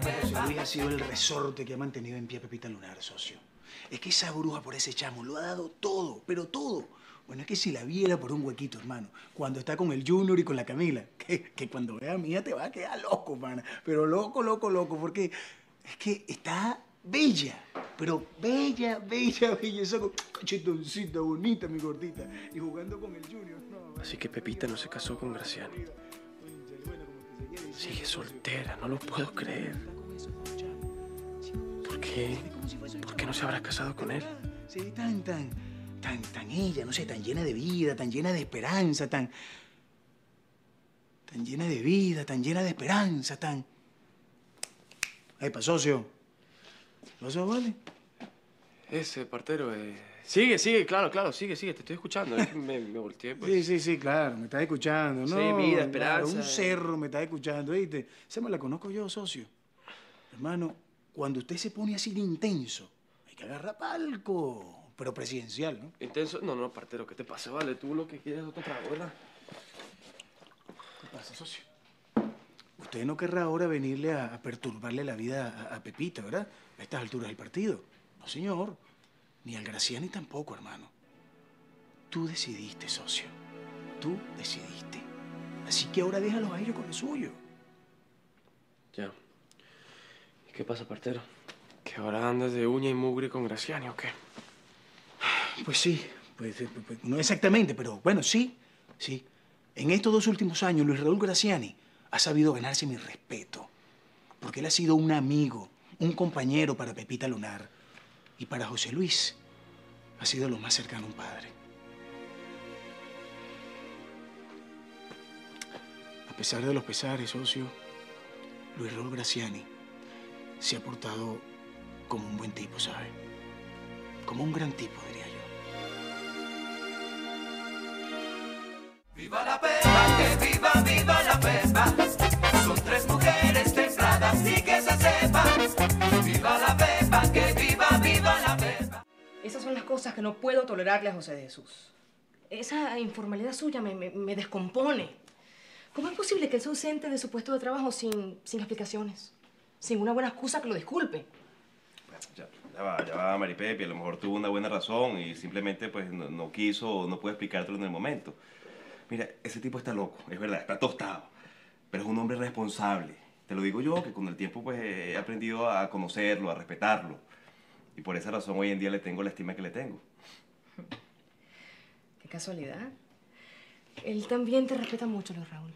José Luis ha sido el resorte que ha mantenido en pie a Pepita Lunar, socio. Es que esa bruja por ese chamo lo ha dado todo, pero todo. Bueno, es que si la viera por un huequito, hermano, cuando está con el Junior y con la Camila, que, que cuando vea a mía te va a quedar loco, mana. Pero loco, loco, loco, porque es que está bella, pero bella, bella, bella. Esa cachetoncita bonita, mi gordita. Y jugando con el Junior. No, Así que Pepita no se casó con Graciani. Sigue soltera, no lo puedo creer. ¿Por qué? ¿Por qué no se habrá casado con él? Sí, tan, tan, tan, tan ella, no sé, tan llena de vida, tan llena de esperanza, tan. tan llena de vida, tan llena de esperanza, tan. Epa, socio. ¿Socio, vale? Ese partero, eh... Sigue, sigue, claro, claro, sigue, sigue, te estoy escuchando. Es que me, me volteé, pues. Sí, sí, sí, claro, me estás escuchando, ¿no? Sí, vida, claro, esperanza. un cerro me estás escuchando, ¿viste? Esa me la conozco yo, socio. Hermano, cuando usted se pone así de intenso, hay que agarrar palco, pero presidencial, ¿no? Intenso. No, no, partero, ¿qué te pasa? Vale, tú lo que quieres es otro trago, ¿verdad? ¿Qué pasa, socio? Usted no querrá ahora venirle a, a perturbarle la vida a, a Pepita, ¿verdad? A estas alturas del partido. No, señor. Ni al Graciani tampoco, hermano. Tú decidiste, socio. Tú decidiste. Así que ahora déjalo a ellos con lo suyo. Ya. ¿Y qué pasa, partero? ¿Que ahora andas de uña y mugre con Graciani o qué? Pues sí, pues, eh, pues, no exactamente, pero bueno, sí, sí. En estos dos últimos años, Luis Raúl Graciani ha sabido ganarse mi respeto. Porque él ha sido un amigo, un compañero para Pepita Lunar. Y para José Luis ha sido lo más cercano a un padre. A pesar de los pesares, socio, Luis Raúl Graciani se ha portado como un buen tipo, ¿sabe? Como un gran tipo, diría yo. Viva la pepa, que viva, viva la pepa. Son tres mujeres templadas y que se sepa. Viva la son las cosas que no puedo tolerarle a José de Jesús. Esa informalidad suya me, me- me descompone. ¿Cómo es posible que él se ausente de su puesto de trabajo sin, sin explicaciones? Sin una buena excusa que lo disculpe. Ya, ya va, ya va, Maripepi. A lo mejor tuvo una buena razón y simplemente pues no, no quiso o no puede explicártelo en el momento. Mira, ese tipo está loco, es verdad, está tostado. Pero es un hombre responsable. Te lo digo yo, que con el tiempo pues he aprendido a conocerlo, a respetarlo. Y por esa razón hoy en día le tengo la estima que le tengo. Qué casualidad. Él también te respeta mucho, Luis Raúl.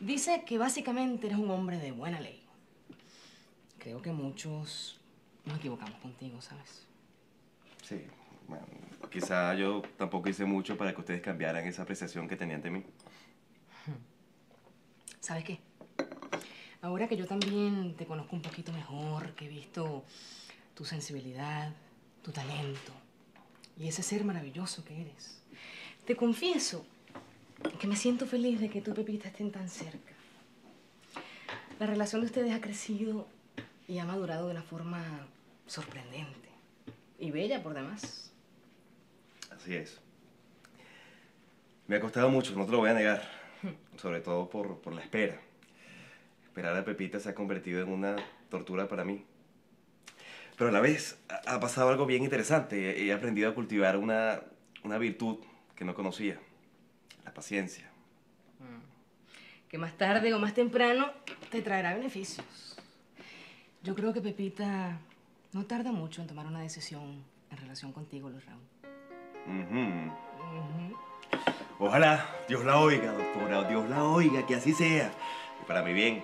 Dice que básicamente eres un hombre de buena ley. Creo que muchos nos equivocamos contigo, ¿sabes? Sí, bueno, quizá yo tampoco hice mucho para que ustedes cambiaran esa apreciación que tenían de mí. ¿Sabes qué? Ahora que yo también te conozco un poquito mejor, que he visto tu sensibilidad, tu talento y ese ser maravilloso que eres, te confieso que me siento feliz de que tú y Pepita estén tan cerca. La relación de ustedes ha crecido y ha madurado de una forma sorprendente y bella por demás. Así es. Me ha costado mucho, no te lo voy a negar. Sobre todo por, por la espera. Esperar a Pepita se ha convertido en una tortura para mí. Pero a la vez ha, pasado algo bien interesante. He, aprendido a cultivar una, una virtud que no conocía. La paciencia. que más tarde o más temprano te traerá beneficios. Yo creo que Pepita no tarda mucho en tomar una decisión en relación contigo, Luis Raúl. Ujú. Ojalá Dios la oiga, doctora. Dios la oiga, que así sea. Y para mi bien.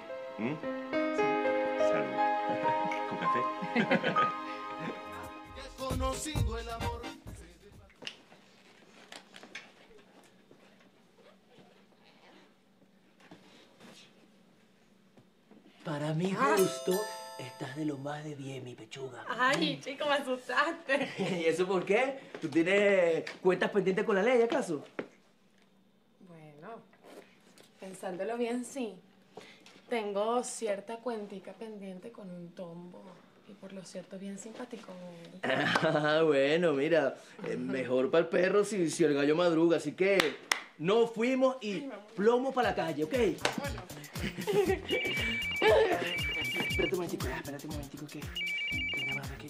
Para mi gusto, estás de lo más de bien, mi pechuga. Ay, chico, me asustaste. ¿Y eso por qué? ¿Tú tienes cuentas pendientes con la ley, acaso? Bueno, pensándolo bien, sí. Tengo cierta cuentica pendiente con un tombo y por lo cierto bien simpático. Ah, bueno, mira, eh, mejor para el perro si, si el gallo madruga, así que no fuimos y plomo para la calle, ¿ok? espérate un momentico, ya, espérate un momentico que... aquí.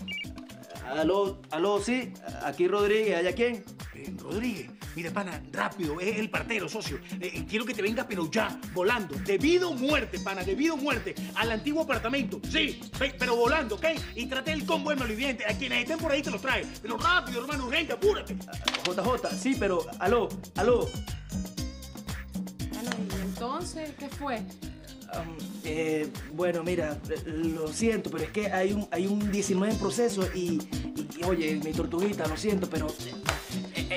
Aló, aló, sí, aquí Rodríguez, ¿hay a quién? Eh, Rodríguez, mira, pana, rápido, es el partero, socio. Eh, eh, quiero que te vengas, pero ya, volando. Debido muerte, pana, debido muerte. Al antiguo apartamento. Sí, pero volando, ¿ok? Y trate el combo de malviviente. A quienes estén por ahí te los trae. Pero rápido, hermano, urgente, apúrate. JJ, sí, pero aló, aló. Bueno, ¿y entonces qué fue? Am, eh, bueno, mira, lo siento, pero es que hay un, hay un 19 en proceso y, y- y, oye, mi tortuguita, lo siento, pero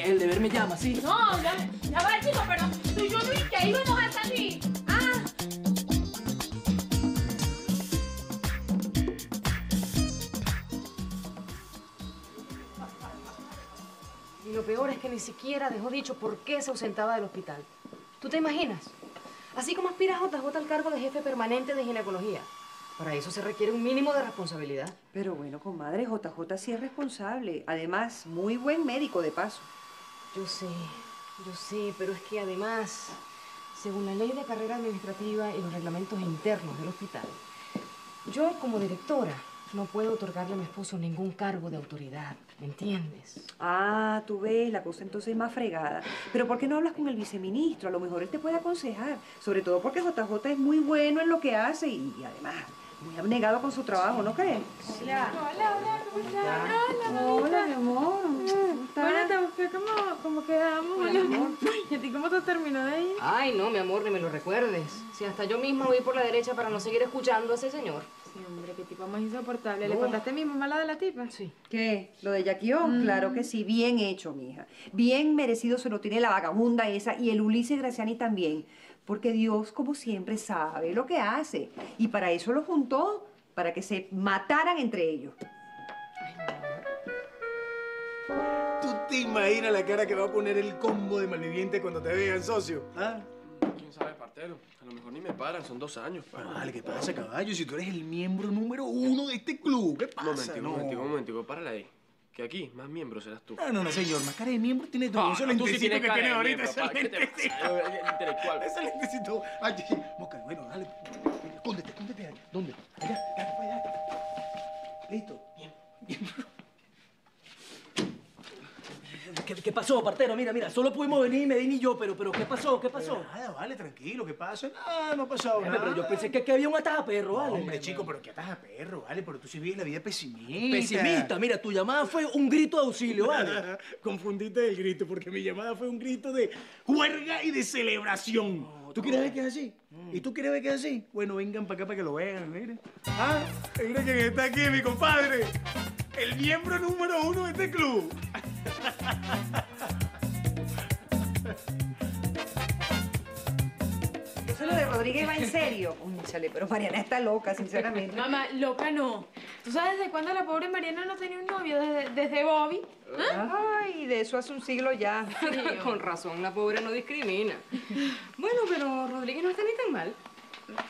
el deber me llama, ¿sí? No, ya, ya va, chico, pero tú y yo no que íbamos a salir. Ah, Y lo peor es que ni siquiera dejó dicho por qué se ausentaba del hospital. ¿Tú te imaginas? Así como aspira JJ al cargo de jefe permanente de ginecología. Para eso se requiere un mínimo de responsabilidad. Pero bueno, comadre, JJ sí es responsable. Además, muy buen médico de paso. Yo sé, yo sé, pero es que además, según la ley de carrera administrativa y los reglamentos internos del hospital, yo como directora no puedo otorgarle a mi esposo ningún cargo de autoridad, ¿me entiendes? Ah, tú ves, la cosa entonces es más fregada. Pero ¿por qué no hablas con el viceministro? A lo mejor él te puede aconsejar. Sobre todo porque JJ es muy bueno en lo que hace y, y además muy abnegado con su trabajo, ¿no crees? hola, hola, ¿cómo estás? Hola, Hola, mi amor. ¿Cómo estás? Bueno, te busqué como, como quedamos. Hola, amor. ¿Y a ti cómo te terminó de ir? Ay, no, mi amor, ni me lo recuerdes. Si hasta yo misma voy por la derecha para no seguir escuchando a ese señor. Sí, hombre, qué tipo más insoportable. ¿Le contaste a mi mamá la de la tipa? Sí. ¿Qué? ¿Lo de Yaquión? Claro que sí, bien hecho, mija. Bien merecido se lo tiene la vagabunda esa y el Ulises Graciani también. Porque Dios, como siempre, sabe lo que hace. Y para eso lo juntó, para que se mataran entre ellos. ¿Tú te imaginas la cara que va a poner el combo de malviviente cuando te vean, socio? ¿Ah? ¿Quién sabe, A lo mejor ni me paran, son dos años. Bueno, vale, ¿qué pasa, caballo? Si tú eres el miembro número uno de este club, ¿qué pasa? momentico, no. un momentico, un momentico, párale ahí. Que aquí, más miembros serás tú. No, no, no, señor. Más cara de miembro tiene todo. Ah, Esos tú sí lentecitos tienes que tiene ahorita. miembro, Esos pa, ¿qué te lentecitos. pasa? Eh, Intelectual. Ese lentecito. Ay, mosca, bueno, dale. Escóndete, escóndete. ahí. ¿Dónde? Allá, allá, allá, allá. Listo. Bien, bien. ¿Qué, qué pasó, partero? Mira, mira, solo pudimos venir Medina y yo, pero, pero ¿qué pasó? ¿Qué pasó? Nada, vale, tranquilo. ¿Qué pasa? Nada, no ha pasado nada. pero yo pensé que aquí había un ataja perro, No, ¿vale? hombre, chico, pero que atas a perro, ¿vale? Pero tú sí vives la vida pesimista. Pesimista, mira, tu llamada fue un grito de auxilio, ¿vale? Confundiste el grito, porque mi llamada fue un grito de juerga y de celebración. ¿Tú quieres ver que es así? ¿Y tú quieres ver que es así? Bueno, vengan para acá para que lo vean, miren. Ah, mira quién está aquí, mi compadre. El miembro número uno de este club. Eso lo de Rodríguez va en serio. Cónchale, pero Mariana está loca, sinceramente. Mamá, loca no. ¿Tú sabes desde cuándo la pobre Mariana no tenía un novio? Desde, desde Bobby. Ay, de eso hace un siglo ya. Con razón, la pobre no discrimina. Bueno, pero Rodríguez no está ni tan mal.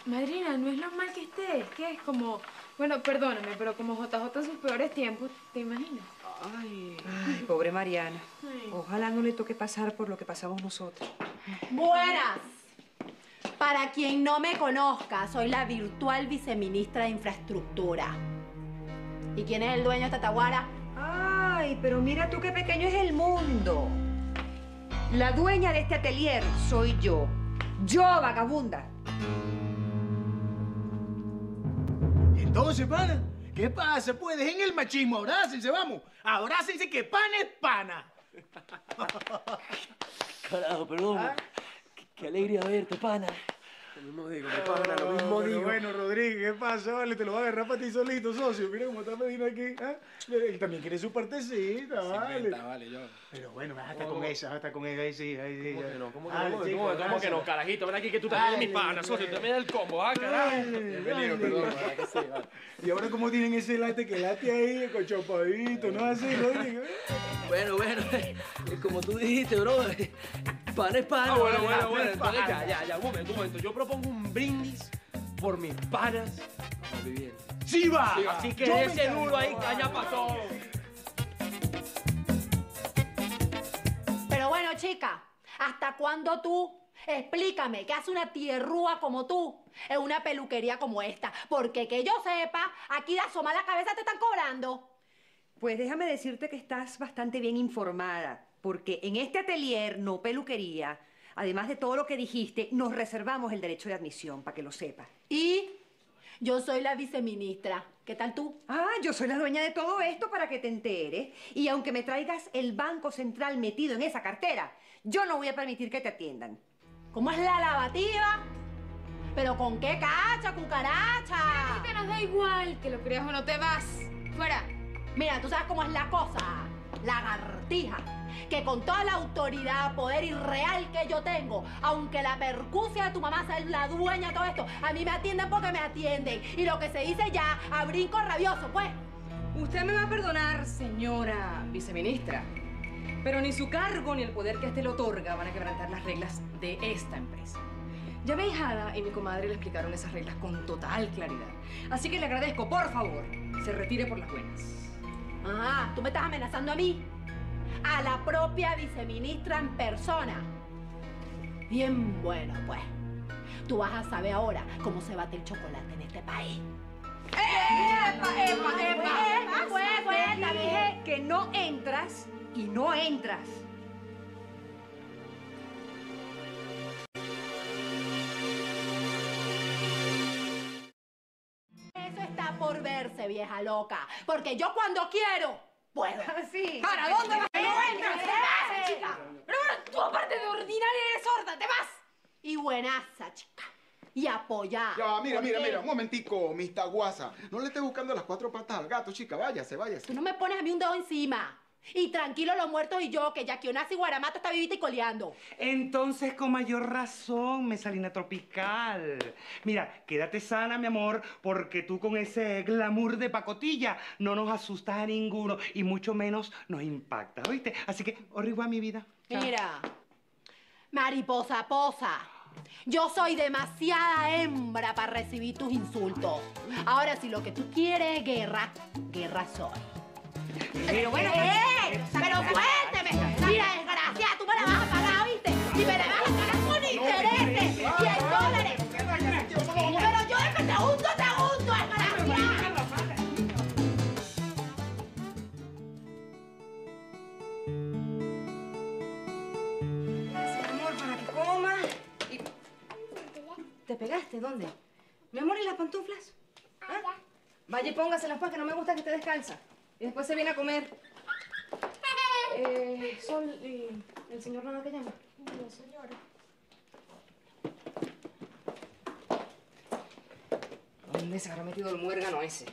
Madrina, no es lo mal que esté, es que es como... Bueno, perdóname, pero como JJ en sus peores tiempos, ¿te imaginas? Ay. Ay, pobre Mariana. Ojalá no le toque pasar por lo que pasamos nosotros. Buenas. Para quien no me conozca, soy la virtual viceministra de Infraestructura. ¿Y quién es el dueño de Tataguara? Ay, pero mira tú qué pequeño es el mundo. La dueña de este atelier soy yo. Yo, vagabunda. Y entonces, pana, ¿qué pasa? Pues dejen el machismo, abrácense, vamos. Abrácense que pana es pana. Carajo, perdón. Qué, qué alegría verte, pana. Lo mismo digo, mi pana, lo mismo Pero digo. Bueno, Rodríguez, ¿qué pasa? Vale, te lo va a agarrar para ti solito, socio. Mira cómo está Medina aquí. ¿ah? Él también quiere su partecita, vale. Inventa, vale, yo. Pero bueno, vas a estar con esa, vas a estar con ella, ahí sí, ahí sí. ¿Cómo ya. que no? ¿Cómo que no? ¿Cómo, chico, cómo, que no, carajito? Ven aquí que tú también eres mi pana, socio. dale. También el combo, ah, carajo. Bienvenido, perdón, ¿verdad que sí? Vale. Y ahora cómo tienen ese late que late ahí, con chopadito, ¿no? Así, Rodríguez. Bueno, bueno, como tú dijiste, bro, pana es pana. Ah, bueno, vale. bueno, bueno. Entonces, ya, ya, ya, un momento, un momento. Yo propongo un brindis por mis panas los vivientes. ¡Sí va! Sí, Así que Yo ese nulo ahí, caña para todos. Pero bueno, chica, ¿hasta cuándo tú Explícame, ¿qué hace una tierrúa como tú en una peluquería como esta? Porque que yo sepa, aquí de asomar la cabeza te están cobrando. Pues déjame decirte que estás bastante bien informada, porque en este atelier, no peluquería, además de todo lo que dijiste, nos reservamos el derecho de admisión, para que lo sepas. Y yo soy la viceministra. ¿Qué tal tú? Ah, yo soy la dueña de todo esto para que te enteres. Y aunque me traigas el Banco Central metido en esa cartera, yo no voy a permitir que te atiendan. ¿Cómo es la lavativa? ¿Pero con qué cacha, cucaracha? Te nos da igual que lo creas o no te vas. Fuera. Mira, tú sabes cómo es la cosa, lagartija. Que con toda la autoridad, poder irreal que yo tengo, aunque la percusia de tu mamá sea la dueña de todo esto, a mí me atienden porque me atienden. Y lo que se dice ya, a brinco rabioso, pues. Usted me va a perdonar, señora viceministra. Pero ni su cargo ni el poder que este le otorga van a quebrantar las reglas de esta empresa. Ya mi hijada y mi comadre le explicaron esas reglas con total claridad. Así que le agradezco, por favor, se retire por las buenas. Ah, tú me estás amenazando a mí. A la propia viceministra en persona. Bien bueno, pues. Tú vas a saber ahora cómo se bate el chocolate en este país. ¡Epa, epa, epa! Fue, Te dije que no entras y no entras. Por verse, vieja loca. Porque yo cuando quiero, puedo. Sí. ¿Para dónde vas? ¡No entras! ¿Qué ¿Qué pasa, pasa, chica? Pero bueno, tú aparte de ordinaria eres sorda, te vas. Y buenaza, chica. Y apoyar. Ya, mira, mira, mira, un momentico, Mista Guasa. No le estés buscando las cuatro patas al gato, chica. Váyase, váyase. Tú no me pones a mí un dedo encima. Y tranquilo los muertos y yo, que ya que Onasi Guaramato está vivita y coleando. Entonces, con mayor razón, Mesalina Tropical. Mira, quédate sana, mi amor, porque tú con ese glamour de pacotilla no nos asustas a ninguno y mucho menos nos impactas, ¿oíste? Así que, origua mi vida. Chao. Mira, mariposa posa. Yo soy demasiada hembra para recibir tus insultos. Ahora, si lo que tú quieres es guerra, guerra soy. Pero bueno, ¡eh! Pero suélteme. Mira, desgracia, tú me la vas a pagar, ¿viste? Y me la vas a pagar con intereses y en dólares. Pero yo es que te hundo, te hundo, desgracia. Gracias, amor, para que comas. Y... ¿Te pegaste? ¿Dónde? Mi amor, ¿y las pantuflas? ¿Ah? Vaya y póngaselas, pues, que no me gusta que esté descalza. Y después se viene a comer. Eh, Sol, ¿y el señor nada que llama? No, señora. ¿Dónde se habrá metido el muérgano ese?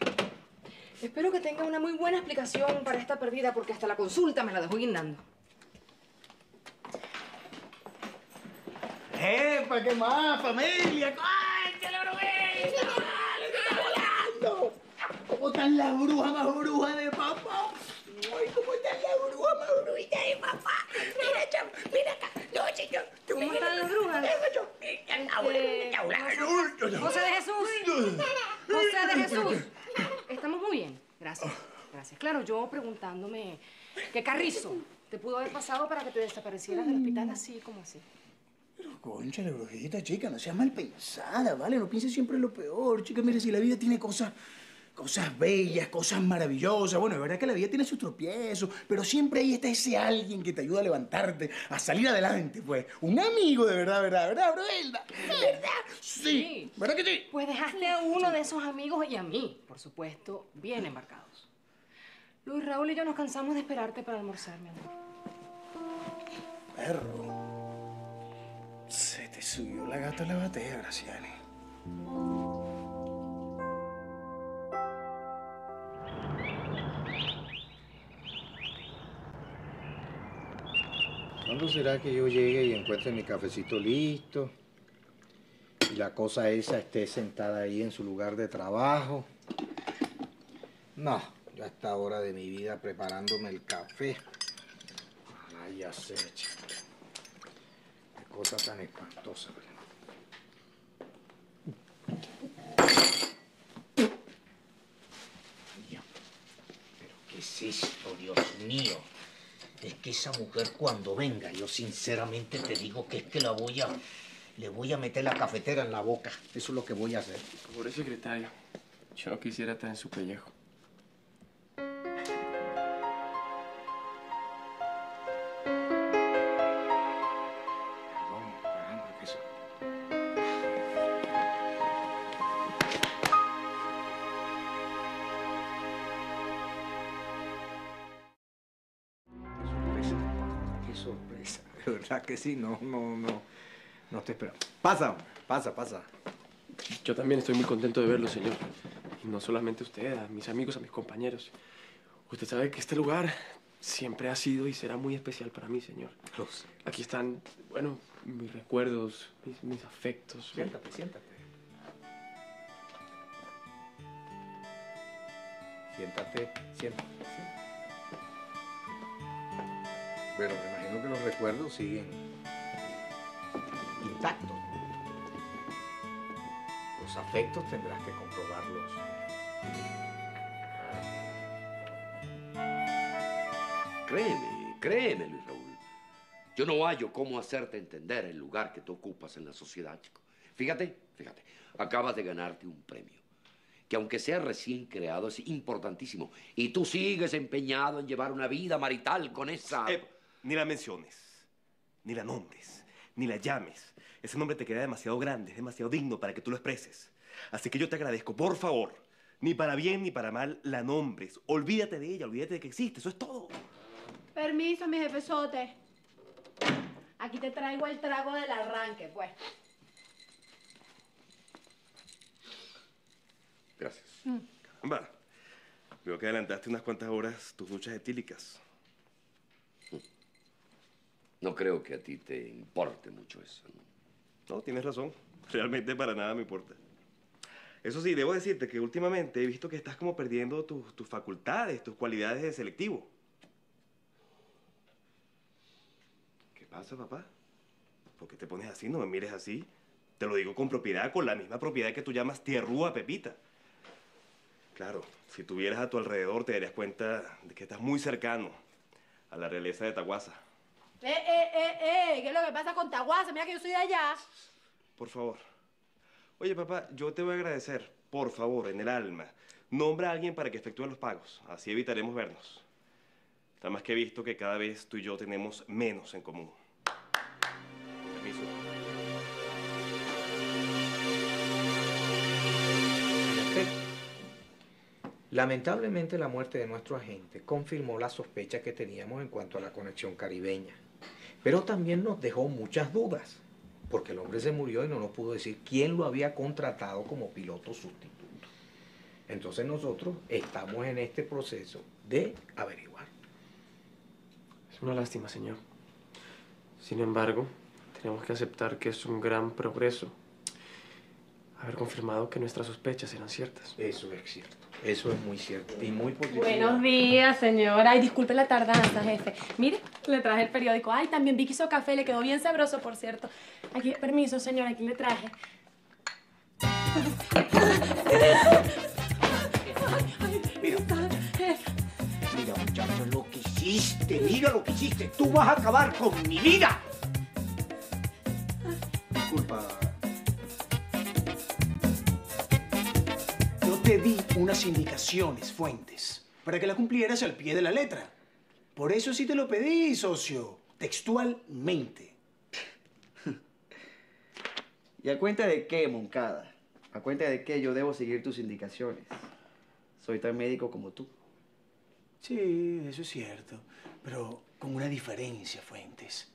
Espero que tenga una muy buena explicación para esta pérdida, porque hasta la consulta me la dejó guindando. ¡Epa, qué más, familia! ¡Dale, está volando! ¿Cómo están las brujas más brujas de papá? ¡Ay, cómo están las brujas más brujitas de papá! Mira, chamo, mira acá. No, señor. ¿Cómo mira, están las brujas? Mira, mira. José de Jesús. José de Jesús. Estamos muy bien. Gracias. Gracias. Claro, yo preguntándome qué carrizo te pudo haber pasado para que te desaparecieras del hospital así como así. Pero, conchale, brujita, chica, no seas mal pensada, ¿vale? No pienses siempre en lo peor. Chica, mire, si la vida tiene cosas, cosas bellas, cosas maravillosas. Bueno, es verdad que la vida tiene sus tropiezos, pero siempre ahí está ese alguien que te ayuda a levantarte, a salir adelante, pues. Un amigo de verdad, verdad, verdad, Broelda. ¿Verdad? Sí. ¿Verdad que sí? Pues dejaste a uno de esos amigos y a mí, por supuesto, bien embarcados. Luis Raúl y yo nos cansamos de esperarte para almorzar, mi amor. Perro. Se te subió la gata a la batea, Graciani. ¿Cuándo será que yo llegue y encuentre mi cafecito listo? Y la cosa esa esté sentada ahí en su lugar de trabajo. No, ya está hora de mi vida preparándome el café. Ay, ya sé, chico. Qué cosa tan espantosa. ¿verdad? ¿Pero qué es esto, Dios mío? Es que esa mujer cuando venga, yo sinceramente te digo que es que la voy a... Le voy a meter la cafetera en la boca. Eso es lo que voy a hacer. Pobre secretario. Yo quisiera estar en su pellejo. Que sí, no, no, no. No te esperaba. Pasa, pasa, pasa. Yo también estoy muy contento de verlo, señor. Y no solamente usted, a mis amigos, a mis compañeros. Usted sabe que este lugar siempre ha sido y será muy especial para mí, señor. Los. Aquí están, bueno, mis recuerdos, mis, mis afectos. Siéntate, siéntate. Siéntate, siéntate, siéntate. Bueno, me imagino que los recuerdos siguen intactos. Los afectos tendrás que comprobarlos. Créeme, créeme, Luis Raúl. Yo no hallo cómo hacerte entender el lugar que tú ocupas en la sociedad, chico. Fíjate, fíjate, acabas de ganarte un premio, que aunque sea recién creado, es importantísimo. Y tú sigues empeñado en llevar una vida marital con esa... Eh, ni la menciones, ni la nombres, ni la llames. Ese nombre te queda demasiado grande, es demasiado digno para que tú lo expreses. Así que yo te agradezco, por favor, ni para bien ni para mal, la nombres. Olvídate de ella, olvídate de que existe, eso es todo. Permiso, mi jefezote. Aquí te traigo el trago del arranque, pues. Gracias. Va, veo que adelantaste unas cuantas horas tus duchas etílicas. No creo que a ti te importe mucho eso. ¿no? Tienes razón. Realmente para nada me importa. Eso sí, debo decirte que últimamente he visto que estás como perdiendo tus, tus facultades, tus cualidades de selectivo. ¿Qué pasa, papá? ¿Por qué te pones así? No me mires así. Te lo digo con propiedad, con la misma propiedad que tú llamas tierrúa, Pepita. Claro, si tuvieras a tu alrededor te darías cuenta de que estás muy cercano a la realeza de Taguasa. Eh, eh, eh, eh, ¿qué es lo que pasa con Taguasa? Mira que yo soy de allá. Por favor. Oye, papá, yo te voy a agradecer, por favor, en el alma. Nombra a alguien para que efectúe los pagos. Así evitaremos vernos. Nada más que he visto que cada vez tú y yo tenemos menos en común. Permiso. Lamentablemente la muerte de nuestro agente confirmó la sospecha que teníamos en cuanto a la conexión caribeña, pero también nos dejó muchas dudas, porque el hombre se murió y no nos pudo decir quién lo había contratado como piloto sustituto. Entonces nosotros estamos en este proceso de averiguar. Es una lástima, señor. Sin embargo, tenemos que aceptar que es un gran progreso haber confirmado que nuestras sospechas eran ciertas. Eso es cierto. Eso es muy cierto y muy positivo. Buenos días, señora. Ay, disculpe la tardanza, jefe. Mire, le traje el periódico. Ay, también vi que hizo café, le quedó bien sabroso, por cierto. Aquí, permiso, señora, aquí le traje. Mira, muchacho, lo que hiciste, mira lo que hiciste. Tú vas a acabar con mi vida. Disculpa. Te di unas indicaciones, Fuentes, para que la cumplieras al pie de la letra. Por eso sí te lo pedí, socio, textualmente. ¿Y a cuenta de qué, Moncada? ¿A cuenta de qué yo debo seguir tus indicaciones? Soy tan médico como tú. Sí, eso es cierto, pero con una diferencia, Fuentes.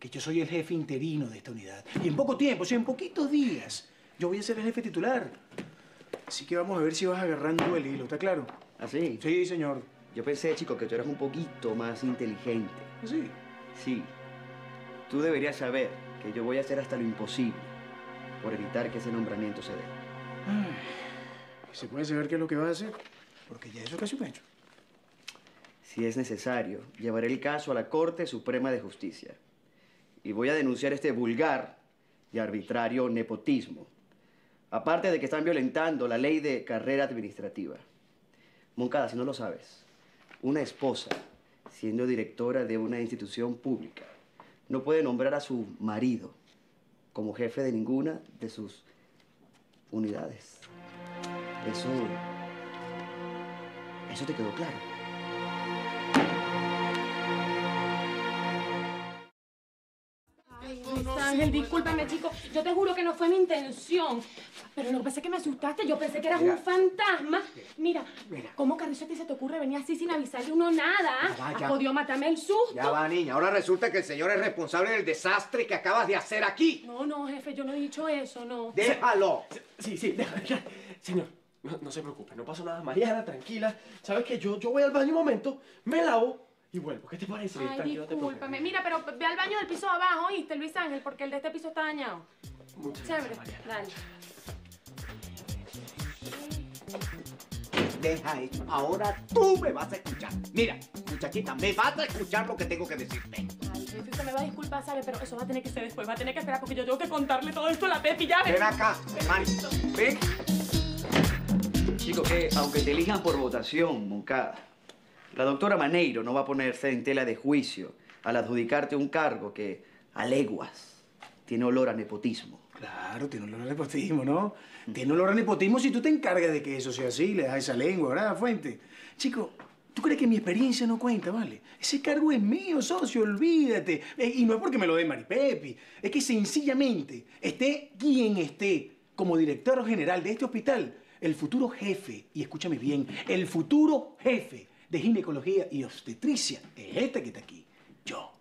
Que yo soy el jefe interino de esta unidad. Y en poco tiempo, o sea, en poquitos días, yo voy a ser el jefe titular. Así que vamos a ver si vas agarrando el hilo, ¿está claro? ¿Así? Sí, señor. Yo pensé, chico, que tú eras un poquito más inteligente. ¿Sí? Sí. Tú deberías saber que yo voy a hacer hasta lo imposible por evitar que ese nombramiento se dé. Ay, ¿Se puede saber qué es lo que vas a hacer? Porque ya eso es casi un hecho. Si es necesario, llevaré el caso a la Corte Suprema de Justicia. Y voy a denunciar este vulgar y arbitrario nepotismo. Aparte de que están violentando la ley de carrera administrativa. Moncada, si no lo sabes, una esposa siendo directora de una institución pública, no puede nombrar a su marido como jefe de ninguna de sus unidades. Eso. Eso te quedó claro. Ángel, discúlpame, chico. Yo te juro que no fue mi intención. Pero lo que pasa es que me asustaste. Yo pensé que eras Mira. un fantasma. Mira, ¿cómo Carrizo a ti se te ocurre venir así sin avisarle uno nada? Ya va, Has ya. podido matarme el susto. Ya va, niña. Ahora resulta que el señor es responsable del desastre que acabas de hacer aquí. No, no, jefe, yo no he dicho eso, no. Déjalo. Sí, sí, déjame. ya. Señor, no, no se preocupe, no pasó nada. Mariana, tranquila. ¿Sabes qué? Yo, yo voy al baño un momento, me lavo y vuelvo. ¿Qué te parece? Ay, Tranquilo, te discúlpame. Mira, pero ve al baño del piso abajo, ¿oíste, Luis Ángel? Porque el de este piso está dañado. Muchas Chévere, gracias, dale. Deja eso. Ahora tú me vas a escuchar. Mira, muchachita, me vas a escuchar lo que tengo que decirte. Ay, jefe, usted me va a disculpar, ¿sabe? Pero eso va a tener que ser después. Va a tener que esperar porque yo tengo que contarle todo esto a la Pepi, ya ves. Ven acá, Mari. Ven. Chico, que aunque te elijan por votación, Moncada, la doctora Maneiro no va a ponerse en tela de juicio al adjudicarte un cargo que, a leguas, tiene olor a nepotismo. Claro, tiene olor a nepotismo, ¿no? Tiene olor a nepotismo si tú te encargas de que eso sea así, le das esa lengua, ¿verdad, Fuente? Chico, ¿tú crees que mi experiencia no cuenta, vale? Ese cargo es mío, socio, olvídate. Eh, Y no es porque me lo dé Maripepi, es que sencillamente esté quien esté como director general de este hospital, el futuro jefe, y escúchame bien, el futuro jefe de ginecología y obstetricia es este que está aquí, yo.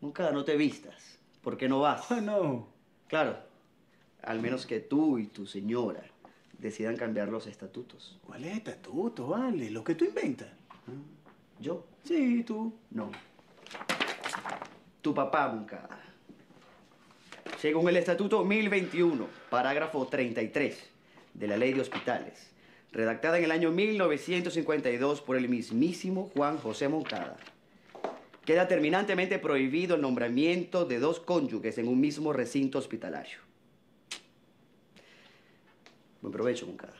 Moncada, no te vistas. ¿Por qué no vas? Ah, no. Claro, al menos que tú y tu señora decidan cambiar los estatutos. ¿Cuál es estatuto, vale? Lo que tú inventas. ¿Yo? Sí, tú. No. Tu papá, Moncada. Según el Estatuto 1021, parágrafo 33 de la Ley de Hospitales, redactada en el año 1952 por el mismísimo Juan José Moncada, queda terminantemente prohibido el nombramiento de dos cónyuges en un mismo recinto hospitalario. Buen provecho, Moncada.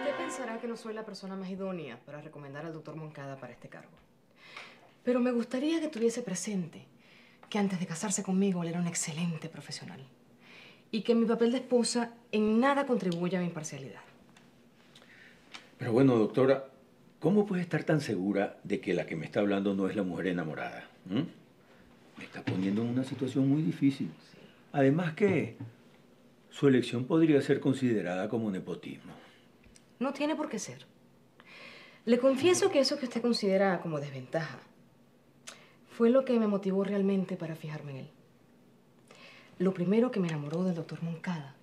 Usted pensará que no soy la persona más idónea para recomendar al doctor Moncada para este cargo. Pero me gustaría que tuviese presente que antes de casarse conmigo él era un excelente profesional y que mi papel de esposa en nada contribuye a mi imparcialidad. Pero bueno, doctora, ¿cómo puede estar tan segura de que la que me está hablando no es la mujer enamorada? ¿m? Me está poniendo en una situación muy difícil. Además que su elección podría ser considerada como nepotismo. No tiene por qué ser. Le confieso que eso que usted considera como desventaja fue lo que me motivó realmente para fijarme en él. Lo primero que me enamoró del doctor Moncada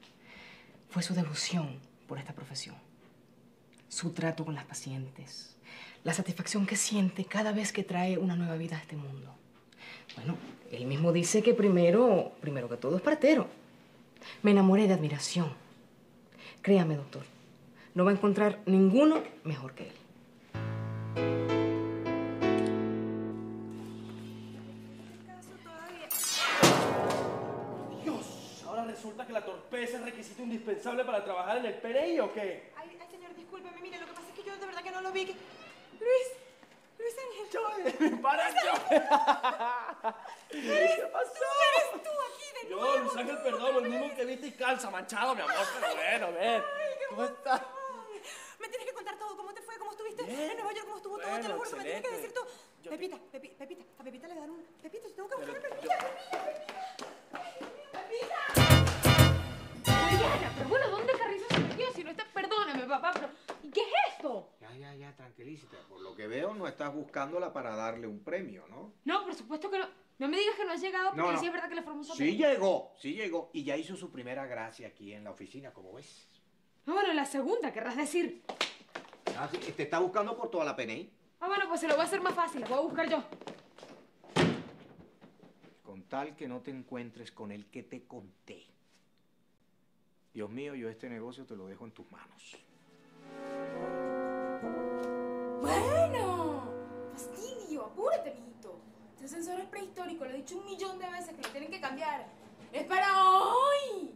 fue su devoción por esta profesión, su trato con las pacientes, la satisfacción que siente cada vez que trae una nueva vida a este mundo. Bueno, él mismo dice que primero, primero que todo es partero. Me enamoré de admiración. Créame, doctor, no va a encontrar ninguno mejor que él. Resulta que la torpeza es requisito indispensable para trabajar en el PNI o qué? Ay, ay, señor, discúlpeme, mire, lo que pasa es que yo de verdad que no lo vi. que- Luis, Luis Ángel. Yo, para yo. ¿Qué pasó? eres tú aquí de Yo, nuevo, Luis Ángel, perdón, lo mismo que viste y calza, manchado, mi amor, pero bueno, ven. ¿Cómo estás? Me tienes que contar todo, cómo te fue, cómo estuviste en Nueva York, cómo estuvo todo, te lo juro, me tienes que decir tú. Pepita, Pepi, Pepita, a Pepita le dan un... Pepita, yo tengo que buscar a Pepita, Pepita, Pepita. Mariana, pero bueno, ¿dónde Carrizo se metió? Si no está... Perdóname, papá, pero... ¿y ¿Qué es esto? Ya, ya, ya, tranquilízate. Por lo que veo, no estás buscándola para darle un premio, ¿no? No, por supuesto que no. No me digas que no has llegado porque No, no. sí es verdad que le formó Sí llegó, sí llegó. Y ya hizo su primera gracia aquí en la oficina, como ves. No, bueno, la segunda, querrás decir. Ah, sí, te está buscando por toda la PNI. Ah, bueno, pues se lo voy a hacer más fácil, la voy a buscar yo. Con tal que no te encuentres con el que te conté. Dios mío, yo este negocio te lo dejo en tus manos. Bueno, fastidio, apúrate, mijito. Este ascensor es prehistórico, lo he dicho un millón de veces que lo tienen que cambiar. Es para hoy.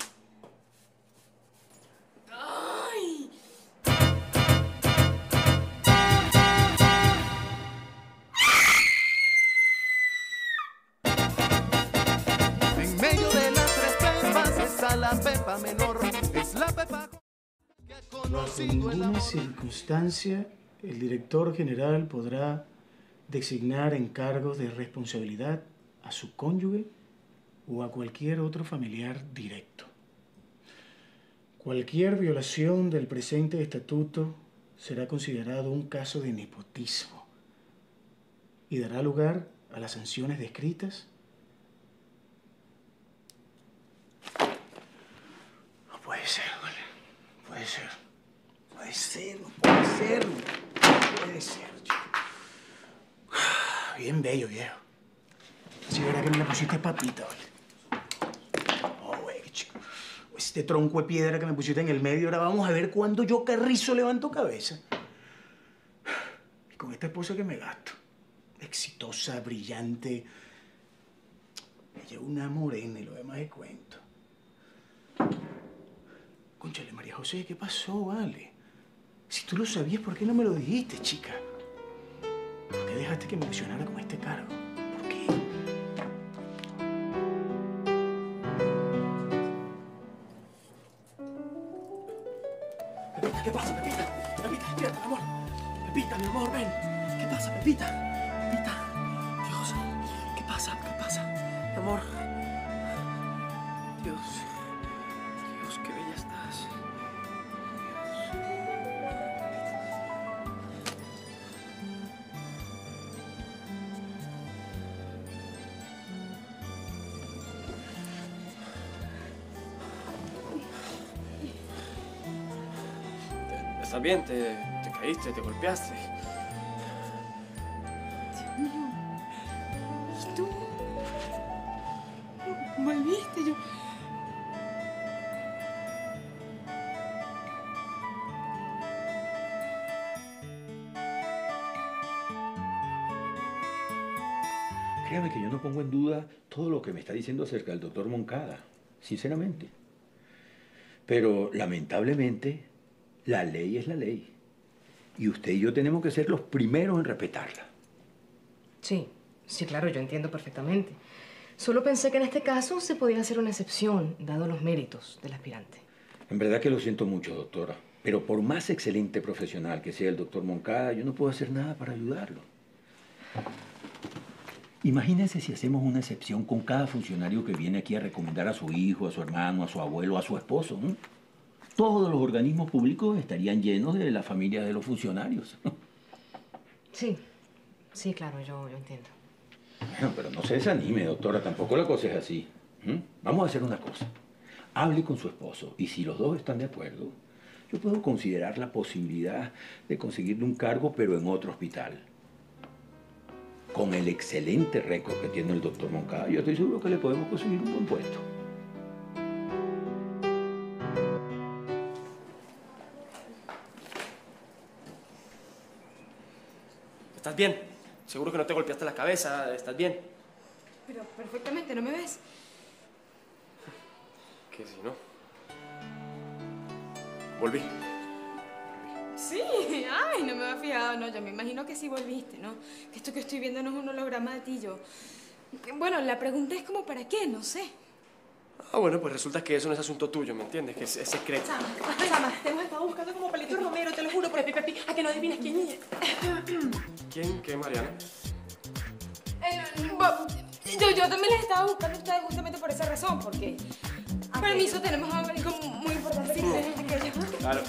Bajo ninguna circunstancia el director general podrá designar en cargos de responsabilidad a su cónyuge o a cualquier otro familiar directo. Cualquier violación del presente estatuto será considerado un caso de nepotismo y dará lugar a las sanciones descritas. No puede ser, vale. Puede ser. Puede ser, no puede ser. No puede ser, chico. Bien bello, viejo. Así verá que me la pusiste papita, vale. Oh, güey, chico. Este tronco de piedra que me pusiste en el medio, ahora vamos a ver cuándo yo carrizo levanto cabeza. Y con esta esposa que me gasto. Exitosa, brillante. Ella es una morena y lo demás de cuento. Conchale, María José, ¿qué pasó, vale? Si tú lo sabías, ¿por qué no me lo dijiste, chica? ¿Por qué dejaste que me lesionara con este cargo? ¿Por qué? Pepita, ¿qué pasa, Pepita? Pepita, despierta, mi amor. Pepita, mi amor, ven. ¿Qué pasa, Pepita? Pepita. Dios, ¿qué pasa? ¿Qué pasa? Mi amor. Dios. Dios, qué bella estás. ¿Estás bien? ¿Te, te caíste? ¿Te golpeaste? Dios mío. ¿Y tú? Volviste, yo. Créame que yo no pongo en duda todo lo que me está diciendo acerca del doctor Moncada, sinceramente. Pero lamentablemente, la ley es la ley. Y usted y yo tenemos que ser los primeros en respetarla. Sí, sí, claro, yo entiendo perfectamente. Solo pensé que en este caso se podía hacer una excepción, dado los méritos del aspirante. En verdad que lo siento mucho, doctora. Pero por más excelente profesional que sea el doctor Moncada, yo no puedo hacer nada para ayudarlo. Imagínense si hacemos una excepción con cada funcionario que viene aquí a recomendar a su hijo, a su hermano, a su abuelo, a su esposo. Todos los organismos públicos estarían llenos de la familia de los funcionarios. Sí, sí, claro, yo, yo entiendo. Bueno, pero no se desanime, doctora, tampoco la cosa es así. ¿m? Vamos a hacer una cosa. Hable con su esposo y si los dos están de acuerdo, yo puedo considerar la posibilidad de conseguirle un cargo, pero en otro hospital. Con el excelente récord que tiene el doctor Moncada, yo estoy seguro que le podemos conseguir un buen puesto. ¿Estás bien? Seguro que no te golpeaste la cabeza. ¿Estás bien? Pero perfectamente, ¿no me ves? Que si no. Volví. Sí, ay, no me había fijado, no, yo me imagino que sí volviste, ¿no? Que esto que estoy viendo no es un holograma de ti, yo. Bueno, la pregunta es como para qué, no sé. Ah, bueno, pues resulta que eso no es asunto tuyo, ¿me entiendes? Que es, es secreto. Sama, Sama, te hemos estado buscando como Palito Romero, te lo juro, por Pepi, Pepi, a que no adivines quién es. ¿Quién? ¿Qué, Mariana? Eh, yo, yo también les estaba buscando a ustedes justamente por esa razón, porque... Permiso, tenemos algo muy importante que hacer en aquello. Claro.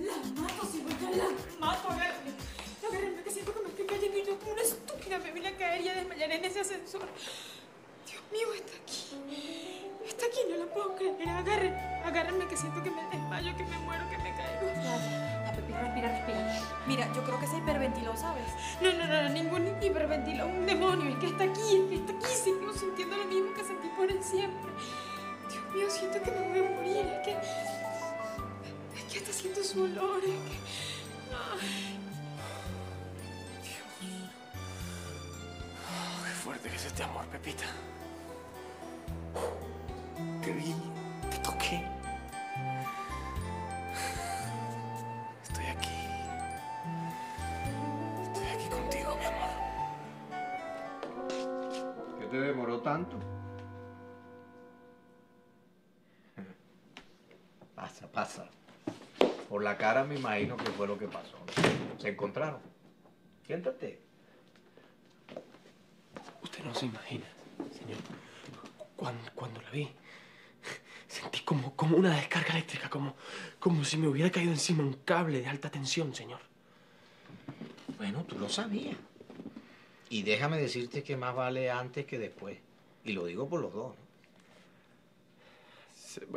La mato, si voy a la mato, agárrenme. Agárrenme, que siento que me estoy cayendo y yo como una estúpida me vine a caer y a desmayar en ese ascensor. Dios mío, está aquí. Está aquí, no lo puedo creer. Agárrenme, agárrenme, que siento que me desmayo, que me muero, que me caigo. Pepi, respira, respira. Mira, yo creo que se hiperventiló, ¿sabes? No, no, no, ningún hiperventilo, un demonio. Es que está aquí, es que está aquí. Sigo sintiendo lo mismo que sentí por él siempre. Dios mío, siento que me voy a morir. Es que. Es que hasta siento su olor. Es que. Ay. Qué fuerte que es este amor, Pepita. Te vi, tanto? Pasa, pasa. Por la cara me imagino que fue lo que pasó. Se encontraron. Siéntate. Usted no se imagina, señor. Cuando, cuando la vi, sentí como, como una descarga eléctrica, como, como si me hubiera caído encima un cable de alta tensión, señor. Bueno, tú lo sabías. Y déjame decirte que más vale antes que después. Y lo digo por los dos. ¿no?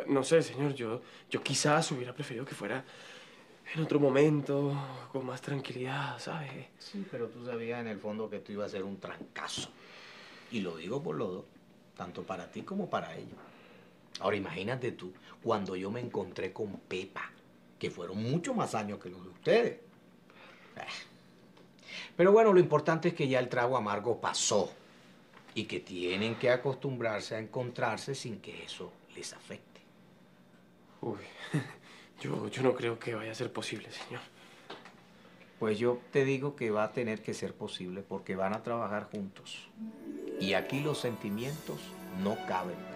No sé, señor, yo, yo quizás hubiera preferido que fuera en otro momento, con más tranquilidad, ¿sabe? Sí, pero tú sabías en el fondo que tú ibas a ser un trancazo. Y lo digo por los dos, tanto para ti como para ella. Ahora imagínate tú, cuando yo me encontré con Pepa, que fueron mucho más años que los de ustedes. Ah. Pero bueno, lo importante es que ya el trago amargo pasó y que tienen que acostumbrarse a encontrarse sin que eso les afecte. Uy, yo, yo no creo que vaya a ser posible, señor. Pues yo te digo que va a tener que ser posible porque van a trabajar juntos. Y aquí los sentimientos no caben.